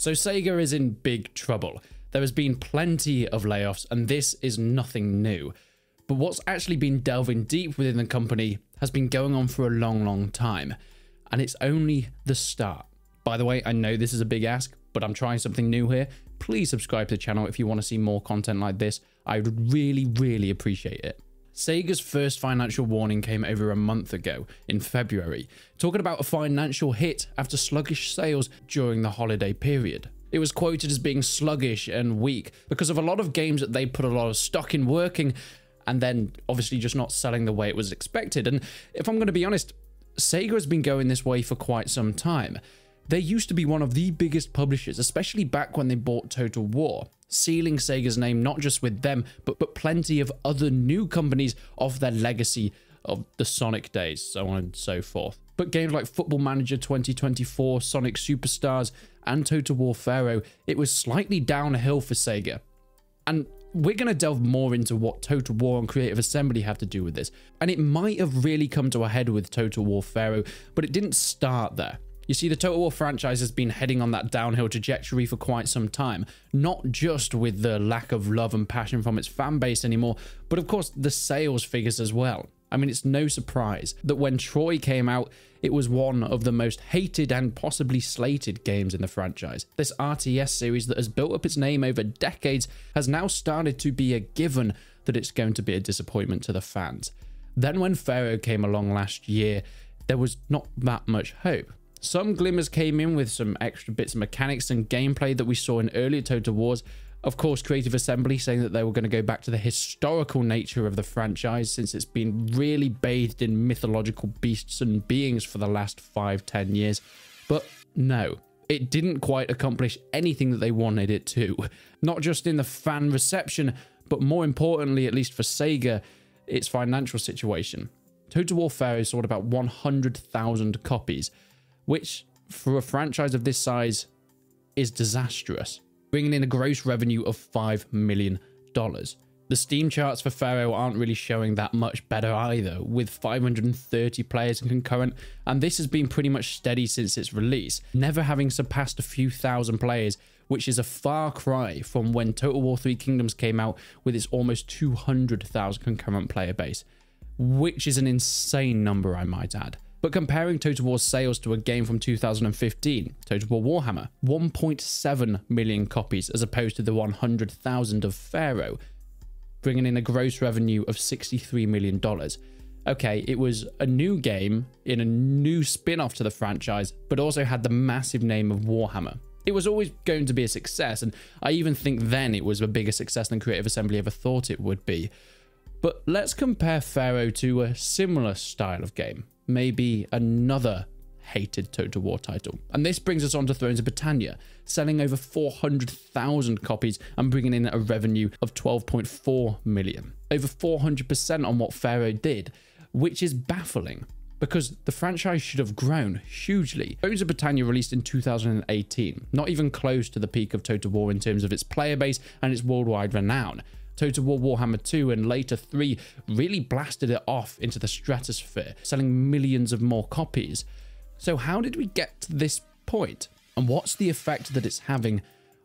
So Sega is in big trouble. There has been plenty of layoffs, and this is nothing new. But what's actually been delving deep within the company has been going on for a long, long time, and it's only the start. By the way, I know this is a big ask, but I'm trying something new here. Please subscribe to the channel if you want to see more content like this. I would really, really appreciate it. Sega's first financial warning came over a month ago in February, talking about a financial hit after sluggish sales during the holiday period. It was quoted as being sluggish and weak because of a lot of games that they put a lot of stock in working and then obviously just not selling the way it was expected. And if I'm going to be honest, Sega has been going this way for quite some time. They used to be one of the biggest publishers, especially back when they bought Total War, sealing Sega's name not just with them, but, but plenty of other new companies off their legacy of the Sonic days, so on and so forth. But games like Football Manager 2024, Sonic Superstars, and Total War Pharaoh, it was slightly downhill for Sega. And we're going to delve more into what Total War and Creative Assembly have to do with this. And it might have really come to a head with Total War Pharaoh, but it didn't start there. You see, the Total War franchise has been heading on that downhill trajectory for quite some time, not just with the lack of love and passion from its fan base anymore, but of course the sales figures as well. I mean, it's no surprise that when Troy came out, it was one of the most hated and possibly slated games in the franchise. This RTS series that has built up its name over decades has now started to be a given that it's going to be a disappointment to the fans. Then when Pharaoh came along last year, there was not that much hope. Some glimmers came in with some extra bits of mechanics and gameplay that we saw in earlier Total Wars. Of course, Creative Assembly saying that they were going to go back to the historical nature of the franchise since it's been really bathed in mythological beasts and beings for the last five, ten years. But no, it didn't quite accomplish anything that they wanted it to. Not just in the fan reception, but more importantly, at least for Sega, its financial situation. Total War Pharaoh sold about 100,000 copies, which for a franchise of this size is disastrous, bringing in a gross revenue of $5 million. The Steam charts for Pharaoh aren't really showing that much better either, with 530 players concurrent, and this has been pretty much steady since its release, never having surpassed a few thousand players, which is a far cry from when Total War 3 Kingdoms came out with its almost 200,000 concurrent player base, which is an insane number, I might add. But comparing Total War's sales to a game from 2015, Total War Warhammer, 1.7 million copies as opposed to the 100,000 of Pharaoh, bringing in a gross revenue of $63 million. Okay, it was a new game in a new spin off to the franchise, but also had the massive name of Warhammer. It was always going to be a success, and I even think then it was a bigger success than Creative Assembly ever thought it would be. But let's compare Pharaoh to a similar style of game, maybe another hated Total War title. And this brings us on to Thrones of Britannia, selling over 400,000 copies and bringing in a revenue of 12.4 million, over 400% on what Pharaoh did, which is baffling because the franchise should have grown hugely. Thrones of Britannia released in 2018, not even close to the peak of Total War in terms of its player base and its worldwide renown. Total War Warhammer 2 and later 3 really blasted it off into the stratosphere, selling millions of more copies. So how did we get to this point? And what's the effect that it's having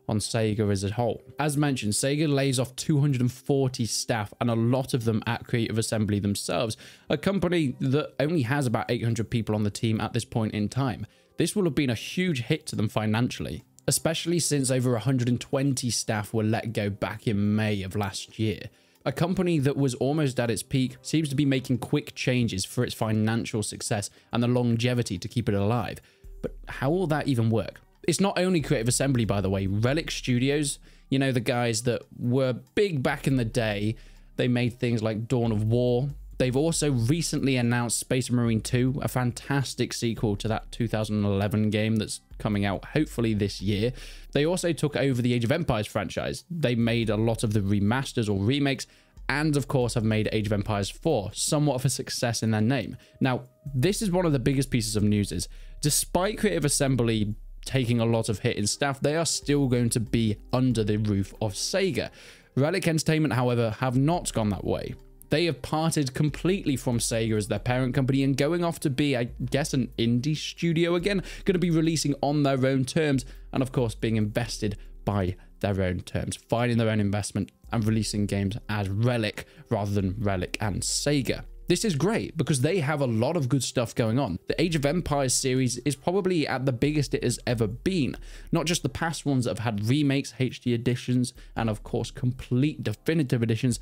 on Sega as a whole? As mentioned, Sega lays off 240 staff and a lot of them at Creative Assembly themselves, a company that only has about 800 people on the team at this point in time. This will have been a huge hit to them financially especially since over 120 staff were let go back in May of last year. A company that was almost at its peak seems to be making quick changes for its financial success and the longevity to keep it alive. But how will that even work? It's not only Creative Assembly, by the way, Relic Studios, you know, the guys that were big back in the day. They made things like Dawn of War, They've also recently announced Space Marine 2, a fantastic sequel to that 2011 game that's coming out hopefully this year. They also took over the Age of Empires franchise. They made a lot of the remasters or remakes and of course have made Age of Empires 4 somewhat of a success in their name. Now, this is one of the biggest pieces of news is despite Creative Assembly taking a lot of hit in staff, they are still going to be under the roof of Sega. Relic Entertainment, however, have not gone that way. They have parted completely from Sega as their parent company and going off to be, I guess, an indie studio again, going to be releasing on their own terms and, of course, being invested by their own terms, finding their own investment and releasing games as Relic rather than Relic and Sega. This is great because they have a lot of good stuff going on. The Age of Empires series is probably at the biggest it has ever been. Not just the past ones that have had remakes, HD editions, and of course complete definitive editions,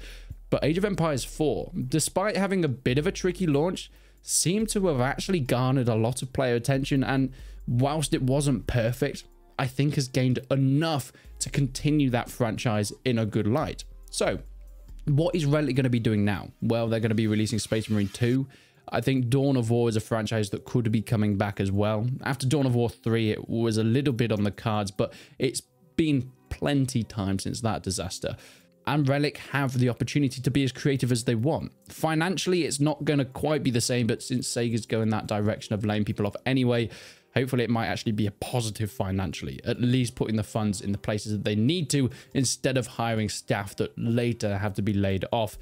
but Age of Empires 4, despite having a bit of a tricky launch, seemed to have actually garnered a lot of player attention and whilst it wasn't perfect, I think has gained enough to continue that franchise in a good light. So, what is Relic going to be doing now? Well, they're going to be releasing Space Marine 2. I think Dawn of War is a franchise that could be coming back as well. After Dawn of War 3, it was a little bit on the cards, but it's been plenty time since that disaster. And Relic have the opportunity to be as creative as they want. Financially, it's not going to quite be the same, but since Sega's going that direction of laying people off anyway, hopefully it might actually be a positive financially, at least putting the funds in the places that they need to instead of hiring staff that later have to be laid off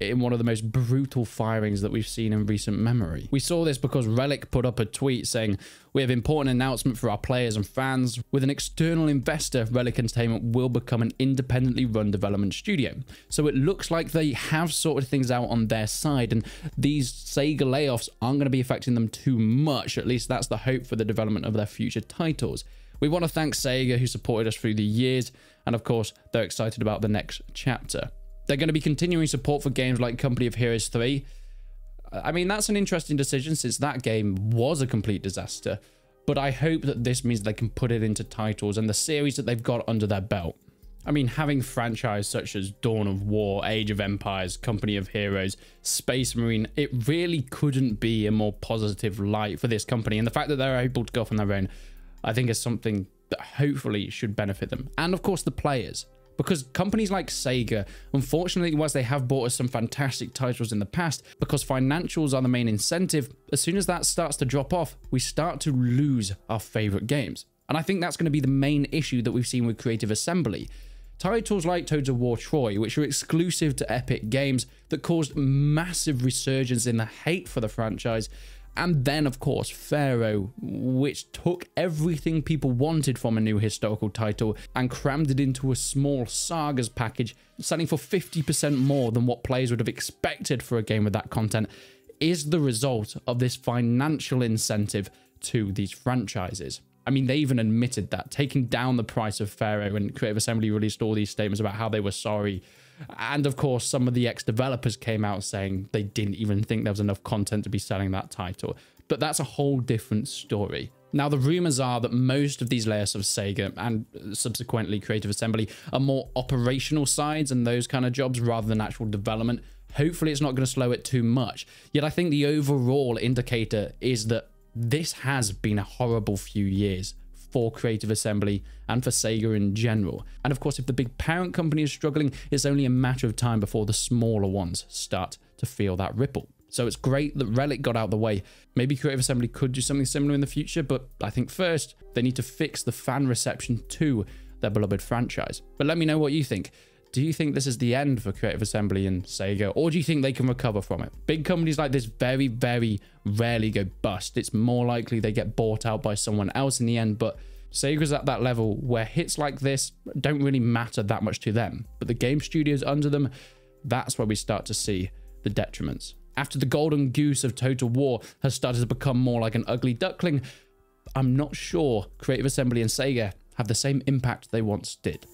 in one of the most brutal firings that we've seen in recent memory. We saw this because Relic put up a tweet saying, We have important announcement for our players and fans. With an external investor, Relic Entertainment will become an independently run development studio. So it looks like they have sorted things out on their side, and these Sega layoffs aren't going to be affecting them too much. At least that's the hope for the development of their future titles. We want to thank Sega who supported us through the years, and of course, they're excited about the next chapter. They're going to be continuing support for games like Company of Heroes 3. I mean, that's an interesting decision since that game was a complete disaster. But I hope that this means they can put it into titles and the series that they've got under their belt. I mean, having franchises such as Dawn of War, Age of Empires, Company of Heroes, Space Marine, it really couldn't be a more positive light for this company. And the fact that they're able to go off on their own, I think is something that hopefully should benefit them. And of course, the players because companies like Sega, unfortunately, whilst they have bought us some fantastic titles in the past, because financials are the main incentive, as soon as that starts to drop off, we start to lose our favorite games. And I think that's going to be the main issue that we've seen with Creative Assembly. Titles like Total War Troy, which are exclusive to Epic Games, that caused massive resurgence in the hate for the franchise, and then, of course, Pharaoh, which took everything people wanted from a new historical title and crammed it into a small sagas package, selling for 50% more than what players would have expected for a game with that content, is the result of this financial incentive to these franchises. I mean, they even admitted that, taking down the price of Pharaoh, and Creative Assembly released all these statements about how they were sorry and of course, some of the ex developers came out saying they didn't even think there was enough content to be selling that title. But that's a whole different story. Now, the rumors are that most of these layers of Sega and subsequently Creative Assembly are more operational sides and those kind of jobs rather than actual development. Hopefully, it's not going to slow it too much. Yet, I think the overall indicator is that this has been a horrible few years for Creative Assembly and for Sega in general. And of course, if the big parent company is struggling, it's only a matter of time before the smaller ones start to feel that ripple. So it's great that Relic got out of the way. Maybe Creative Assembly could do something similar in the future, but I think first they need to fix the fan reception to their beloved franchise. But let me know what you think. Do you think this is the end for Creative Assembly and Sega, or do you think they can recover from it? Big companies like this very, very rarely go bust. It's more likely they get bought out by someone else in the end, but Sega's at that level where hits like this don't really matter that much to them. But the game studios under them, that's where we start to see the detriments. After the golden goose of Total War has started to become more like an ugly duckling, I'm not sure Creative Assembly and Sega have the same impact they once did.